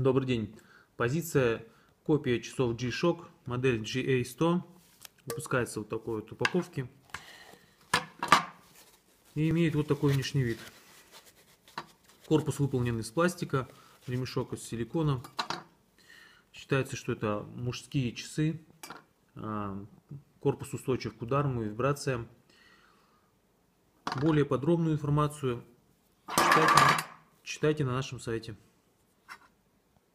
Добрый день. Позиция копия часов G-Shock, модель GA100. Выпускается вот такой вот упаковки. И имеет вот такой внешний вид. Корпус выполнен из пластика, ремешок из силикона. Считается, что это мужские часы. А, корпус устойчив к ударам и вибрациям. Более подробную информацию читайте, читайте на нашем сайте.